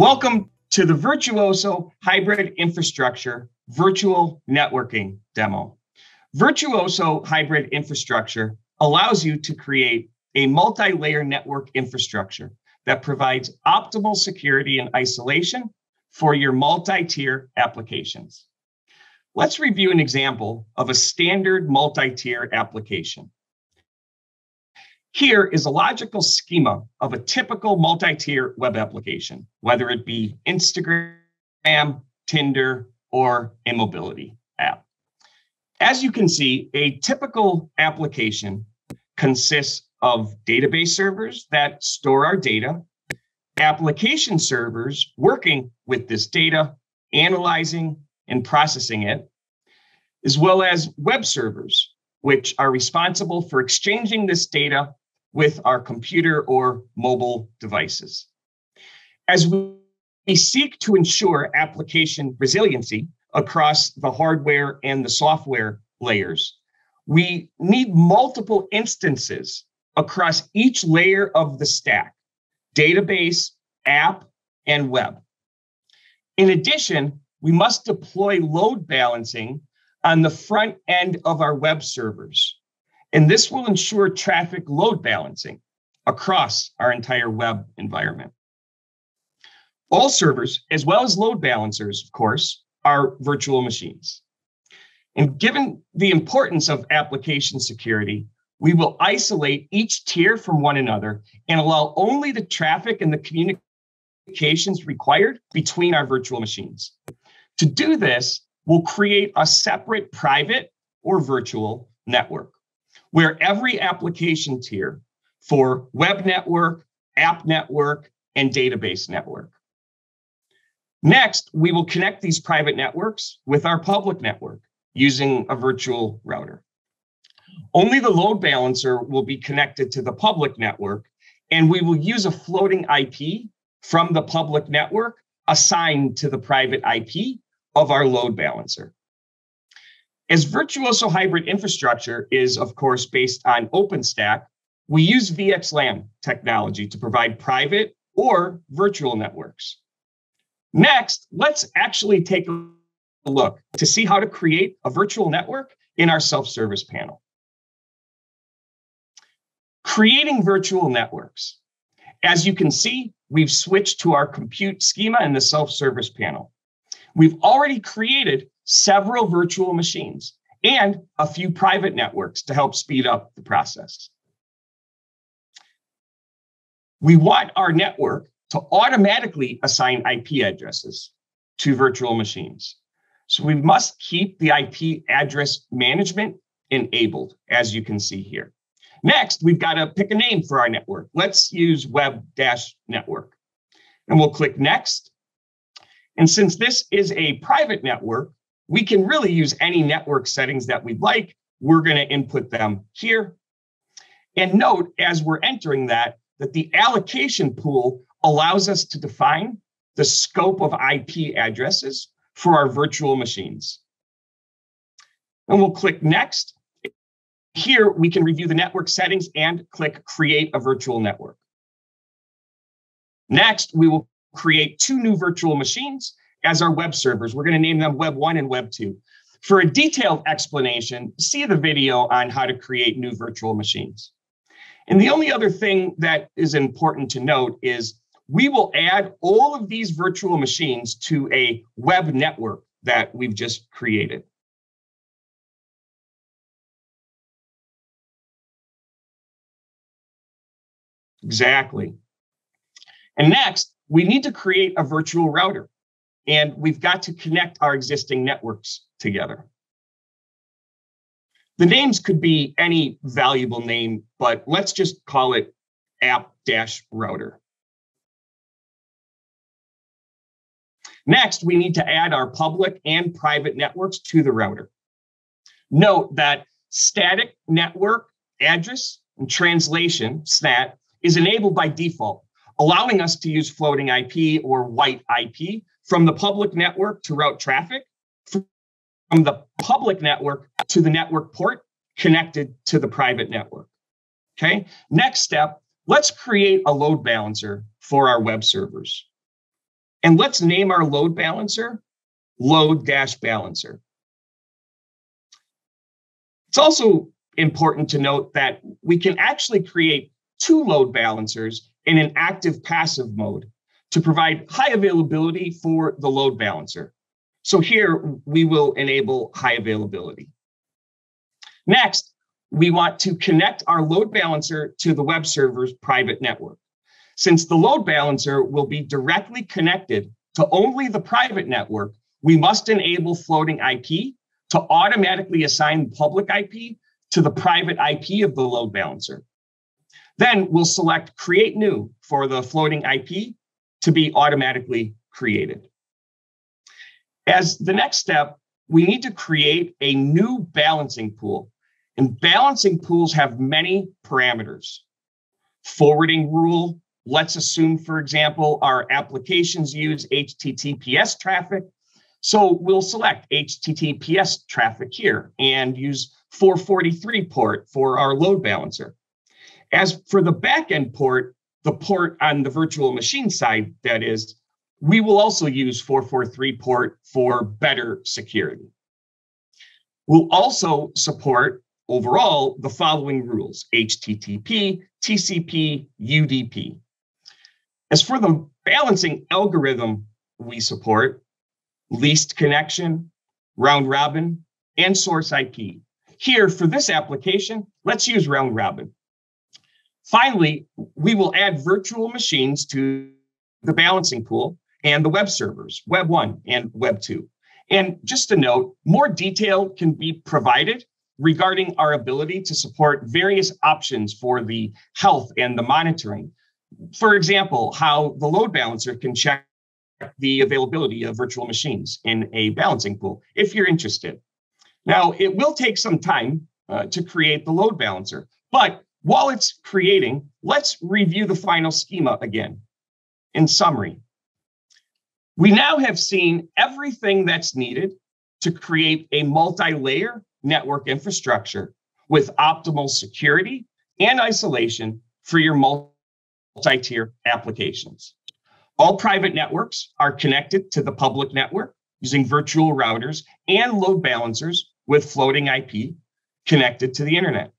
Welcome to the Virtuozzo Hybrid Infrastructure Virtual Networking Demo. Virtuozzo Hybrid Infrastructure allows you to create a multi-layer network infrastructure that provides optimal security and isolation for your multi-tier applications. Let's review an example of a standard multi-tier application. Here is a logical schema of a typical multi-tier web application, whether it be Instagram, Tinder, or a mobility app. As you can see, a typical application consists of database servers that store our data, application servers working with this data, analyzing and processing it, as well as web servers, which are responsible for exchanging this data with our computer or mobile devices. As we seek to ensure application resiliency across the hardware and the software layers, we need multiple instances across each layer of the stack database, app, and web. In addition, we must deploy load balancing on the front end of our web servers and this will ensure traffic load balancing across our entire web environment. All servers, as well as load balancers, of course, are virtual machines. And given the importance of application security, we will isolate each tier from one another and allow only the traffic and the communications required between our virtual machines. To do this, we'll create a separate private or virtual network where every application tier for web network, app network, and database network. Next, we will connect these private networks with our public network using a virtual router. Only the load balancer will be connected to the public network, and we will use a floating IP from the public network assigned to the private IP of our load balancer. As Virtuozzo hybrid infrastructure is, of course, based on OpenStack, we use VXLAN technology to provide private or virtual networks. Next, let's actually take a look to see how to create a virtual network in our self-service panel. Creating virtual networks. As you can see, we've switched to our compute schema in the self-service panel. We've already created several virtual machines, and a few private networks to help speed up the process. We want our network to automatically assign IP addresses to virtual machines. So we must keep the IP address management enabled, as you can see here. Next, we've got to pick a name for our network. Let's use web-network. And we'll click next. And since this is a private network, we can really use any network settings that we'd like. We're going to input them here. And note as we're entering that, that the allocation pool allows us to define the scope of IP addresses for our virtual machines. And we'll click next. Here we can review the network settings and click create a virtual network. Next, we will create two new virtual machines as our web servers. We're going to name them Web 1 and Web 2. For a detailed explanation, see the video on how to create new virtual machines. And the only other thing that is important to note is we will add all of these virtual machines to a web network that we've just created. Exactly. And next, we need to create a virtual router and we've got to connect our existing networks together. The names could be any valuable name, but let's just call it app-router. Next, we need to add our public and private networks to the router. Note that static network address and translation, SNAT, is enabled by default, allowing us to use floating IP or white IP from the public network to route traffic, from the public network to the network port connected to the private network. Okay, next step, let's create a load balancer for our web servers. And let's name our load balancer load dash balancer. It's also important to note that we can actually create two load balancers in an active passive mode to provide high availability for the load balancer. So here we will enable high availability. Next, we want to connect our load balancer to the web server's private network. Since the load balancer will be directly connected to only the private network, we must enable floating IP to automatically assign public IP to the private IP of the load balancer. Then we'll select create new for the floating IP to be automatically created. As the next step, we need to create a new balancing pool. And balancing pools have many parameters. Forwarding rule, let's assume, for example, our applications use HTTPS traffic. So we'll select HTTPS traffic here and use 443 port for our load balancer. As for the backend port, the port on the virtual machine side, that is, we will also use 443 port for better security. We'll also support overall the following rules HTTP, TCP, UDP. As for the balancing algorithm we support, least connection, round robin, and source IP. Here, for this application, let's use round robin. Finally, we will add virtual machines to the balancing pool and the web servers, Web 1 and Web 2. And just a note, more detail can be provided regarding our ability to support various options for the health and the monitoring. For example, how the load balancer can check the availability of virtual machines in a balancing pool if you're interested. Now, it will take some time uh, to create the load balancer, but while it's creating, let's review the final schema again. In summary, we now have seen everything that's needed to create a multi-layer network infrastructure with optimal security and isolation for your multi-tier applications. All private networks are connected to the public network using virtual routers and load balancers with floating IP connected to the internet.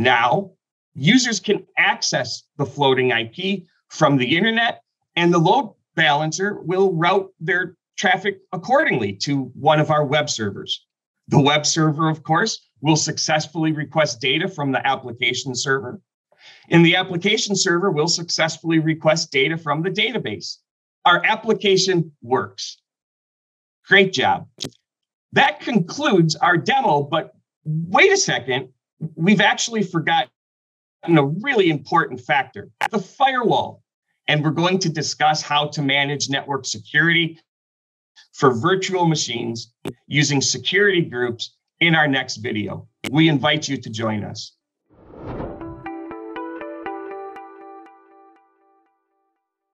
Now, users can access the floating IP from the internet, and the load balancer will route their traffic accordingly to one of our web servers. The web server, of course, will successfully request data from the application server and the application server will successfully request data from the database. Our application works. Great job. That concludes our demo, but wait a second, we've actually forgotten a really important factor, the firewall. And we're going to discuss how to manage network security for virtual machines using security groups in our next video. We invite you to join us.